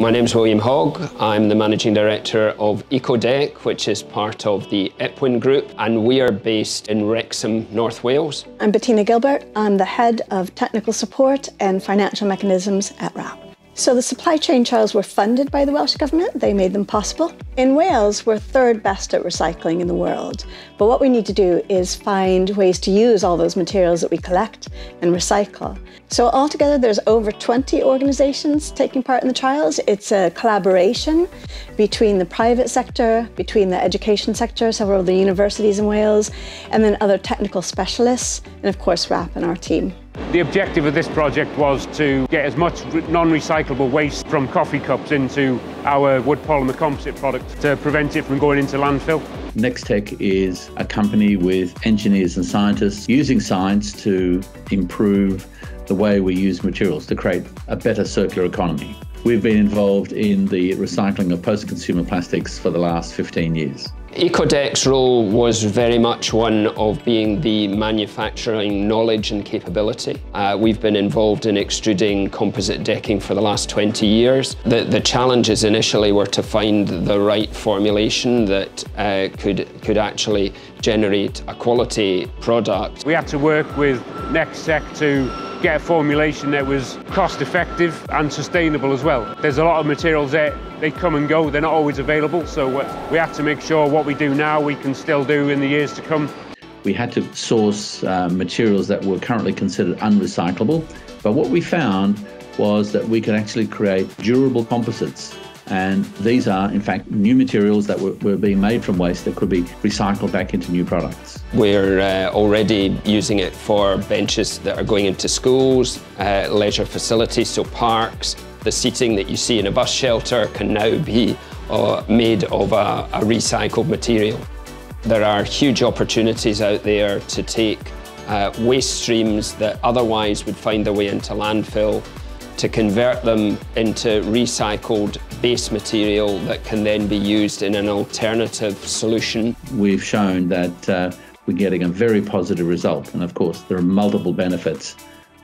My name's William Hogg. I'm the Managing Director of Ecodek, which is part of the Ipwin Group, and we are based in Wrexham, North Wales. I'm Bettina Gilbert. I'm the Head of Technical Support and Financial Mechanisms at WRAP. So the supply chain trials were funded by the Welsh Government. They made them possible. In Wales, we're third best at recycling in the world. But what we need to do is find ways to use all those materials that we collect and recycle. So altogether, there's over 20 organisations taking part in the trials. It's a collaboration between the private sector, between the education sector, several of the universities in Wales, and then other technical specialists, and of course, WRAP and our team. The objective of this project was to get as much non-recyclable waste from coffee cups into our wood polymer composite product to prevent it from going into landfill. Nextek is a company with engineers and scientists using science to improve the way we use materials to create a better circular economy. We've been involved in the recycling of post-consumer plastics for the last 15 years. Ecodek's role was very much one of being the manufacturing knowledge and capability. Uh, we've been involved in extruding composite decking for the last 20 years. The, the challenges initially were to find the right formulation that uh, could, could actually generate a quality product. We had to work with Nextek to get a formulation that was cost effective and sustainable as well. There's a lot of materials there, they come and go, they're not always available, so we have to make sure what we do now we can still do in the years to come. We had to source uh, materials that were currently considered unrecyclable, but what we found was that we could actually create durable composites and these are, in fact, new materials that were, were being made from waste that could be recycled back into new products. We're uh, already using it for benches that are going into schools, uh, leisure facilities, so parks. The seating that you see in a bus shelter can now be uh, made of a, a recycled material. There are huge opportunities out there to take uh, waste streams that otherwise would find their way into landfill to convert them into recycled base material that can then be used in an alternative solution. We've shown that uh, we're getting a very positive result, and of course, there are multiple benefits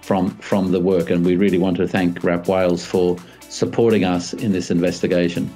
from, from the work, and we really want to thank WRAP Wales for supporting us in this investigation.